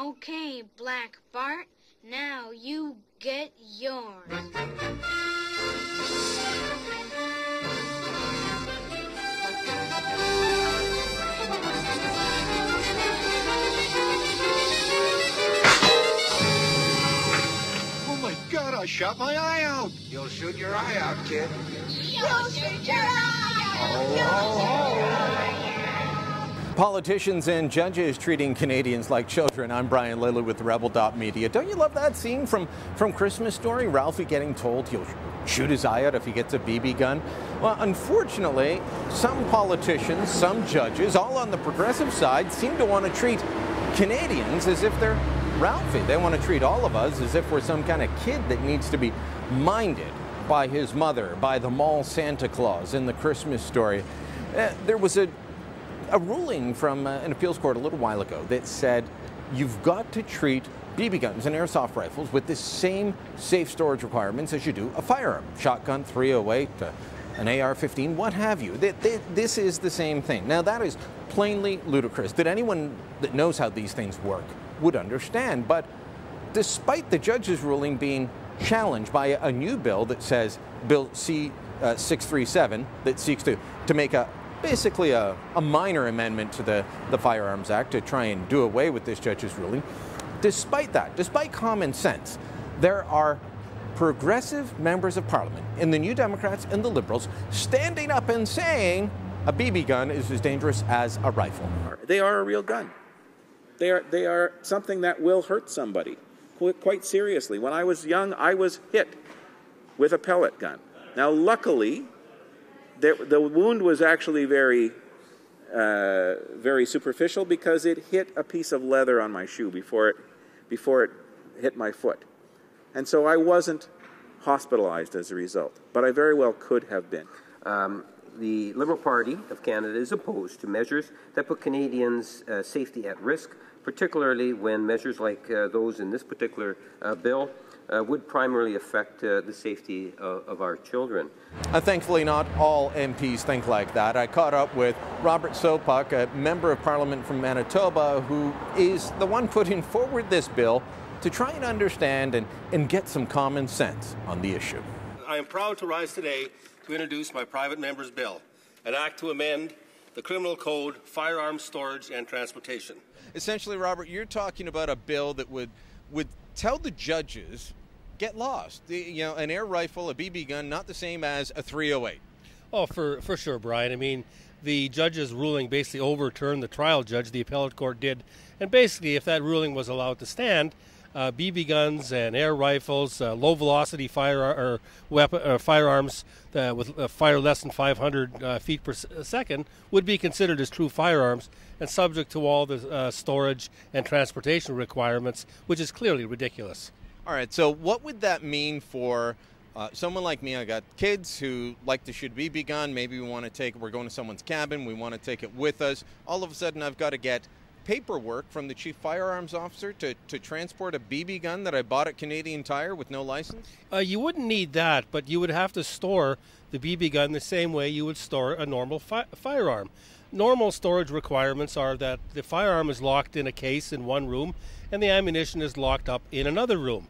Okay, Black Bart, now you get yours. Oh my god, I shot my eye out. You'll shoot your eye out, kid. Oh, oh, oh. Politicians and judges treating Canadians like children. I'm Brian Lilley with Rebel Media. Don't you love that scene from, from Christmas Story? Ralphie getting told he'll shoot his eye out if he gets a BB gun? Well, unfortunately, some politicians, some judges, all on the progressive side, seem to want to treat Canadians as if they're Ralphie. They want to treat all of us as if we're some kind of kid that needs to be minded by his mother, by the mall Santa Claus in the Christmas story. Uh, there was a, a ruling from uh, an appeals court a little while ago that said you've got to treat BB guns and airsoft rifles with the same safe storage requirements as you do a firearm, shotgun, 308, uh, an AR-15, what have you. Th- th- This is the same thing. Now that is plainly ludicrous. That anyone that knows how these things work would understand. But despite the judge's ruling being challenged by a new bill that says Bill C uh, 637 that seeks to to make a basically a, a minor amendment to the, the Firearms Act to try and do away with this judge's ruling. Despite that, despite common sense, there are progressive members of parliament in the New Democrats and the Liberals standing up and saying a BB gun is as dangerous as a rifle. They are a real gun. They are, they are something that will hurt somebody quite seriously. When I was young, I was hit with a pellet gun. Now, luckily, there, the wound was actually very, uh, very superficial because it hit a piece of leather on my shoe before it, before it hit my foot. And so I wasn't hospitalized as a result, but I very well could have been. Um, the Liberal Party of Canada is opposed to measures that put Canadians' uh, safety at risk, particularly when measures like uh, those in this particular uh, bill uh, would primarily affect uh, the safety of, of our children. Uh, thankfully, not all MPs think like that. I caught up with Robert Sopuck, a member of parliament from Manitoba, who is the one putting forward this bill to try and understand and, and get some common sense on the issue. I am proud to rise today to introduce my private member's bill, an act to amend the Criminal Code, firearms storage and transportation. Essentially, Robert, you're talking about a bill that would would tell the judges get lost. The, you know, an air rifle, a BB gun, not the same as a 308. Oh, for for sure, Brian. I mean, the judge's ruling basically overturned the trial judge. The appellate court did, and basically, if that ruling was allowed to stand, uh, BB guns and air rifles, uh, low velocity fire or weapon uh, firearms uh, with uh, fire less than 500 uh, feet per s- second would be considered as true firearms and subject to all the uh, storage and transportation requirements, which is clearly ridiculous. All right, so what would that mean for uh, someone like me? I got kids who like to shoot BB gun. Maybe we want to take, we're going to someone's cabin, we want to take it with us. All of a sudden, I've got to get paperwork from the chief firearms officer to, to transport a BB gun that I bought at Canadian Tire with no license? Uh, you wouldn't need that, but you would have to store the BB gun the same way you would store a normal fi- firearm. Normal storage requirements are that the firearm is locked in a case in one room and the ammunition is locked up in another room.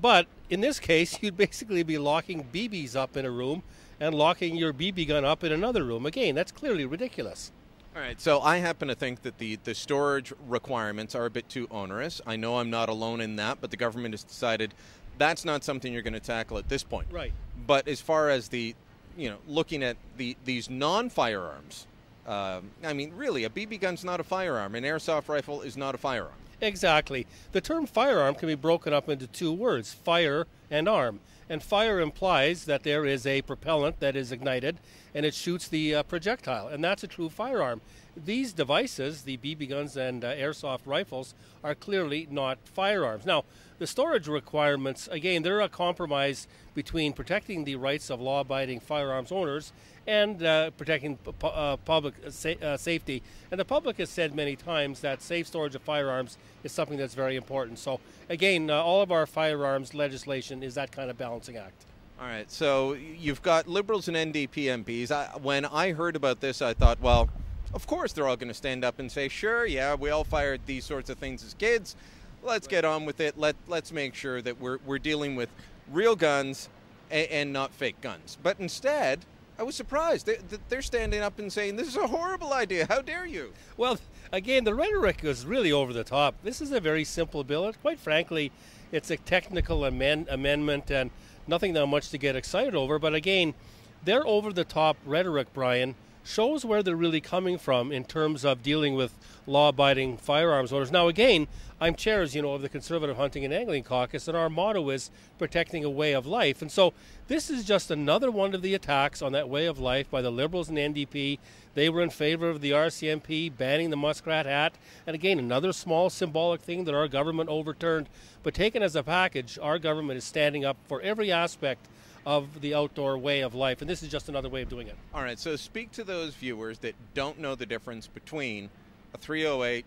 But in this case, you'd basically be locking BBs up in a room and locking your BB gun up in another room. Again, that's clearly ridiculous. All right, so I happen to think that the, the storage requirements are a bit too onerous. I know I'm not alone in that, but the government has decided that's not something you're going to tackle at this point. Right. But as far as the, you know, looking at the these non-firearms, um, I mean, really, a BB gun's not a firearm. An airsoft rifle is not a firearm. Exactly. The term firearm can be broken up into two words fire and arm. And fire implies that there is a propellant that is ignited and it shoots the uh, projectile, and that's a true firearm. These devices, the BB guns and uh, airsoft rifles, are clearly not firearms. Now, the storage requirements, again, they're a compromise between protecting the rights of law abiding firearms owners and uh, protecting uh, public sa- uh, safety. And the public has said many times that safe storage of firearms is something that's very important. So, again, uh, all of our firearms legislation is that kind of balancing act. All right, so you've got Liberals and NDP MPs. I, when I heard about this, I thought, well, of course they're all going to stand up and say, sure, yeah, we all fired these sorts of things as kids. let's get on with it. Let let's make sure that we're we're dealing with real guns and, and not fake guns. But instead, I was surprised. They, they're standing up and saying this is a horrible idea. How dare you? Well, again, the rhetoric is really over the top. This is a very simple bill. Quite frankly, it's a technical amend- amendment and nothing that much to get excited over. But again, their over the top rhetoric, Brian, shows where they're really coming from in terms of dealing with law abiding firearms owners. Now, again, I'm chair, as you know, of the Conservative Hunting and Angling Caucus, and our motto is protecting a way of life. And so this is just another one of the attacks on that way of life by the Liberals and NDP. They were in favor of the RCMP banning the muskrat hat. And again, another small symbolic thing that our government overturned. But taken as a package, our government is standing up for every aspect of the outdoor way of life. And this is just another way of doing it. All right, so speak to those viewers that don't know the difference between a 308,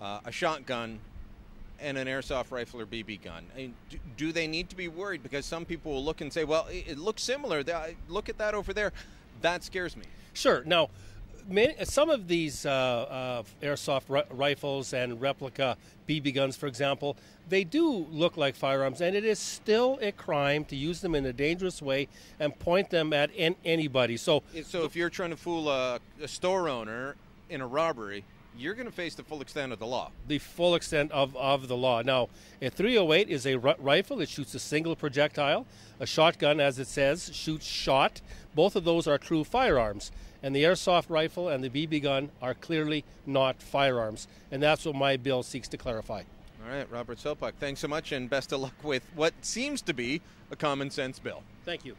uh, a shotgun, and an airsoft rifle or BB gun. I mean, do, do, they need to be worried? Because some people will look and say, well, it, it looks similar. Look at that over there. That scares me. Sure. Now, many, some of these uh, uh, airsoft rifles and replica BB guns, for example, they do look like firearms, and it is still a crime to use them in a dangerous way and point them at en- anybody. So, so if you're trying to fool a, a store owner in a robbery, you're going to face the full extent of the law. The full extent of, of the law. Now, a 308 is a rifle. It shoots a single projectile. A shotgun, as it says, shoots shot. Both of those are true firearms. And the airsoft rifle and the BB gun are clearly not firearms. And that's what my bill seeks to clarify. All right, Robert Sopuck, thanks so much and best of luck with what seems to be a common sense bill. Thank you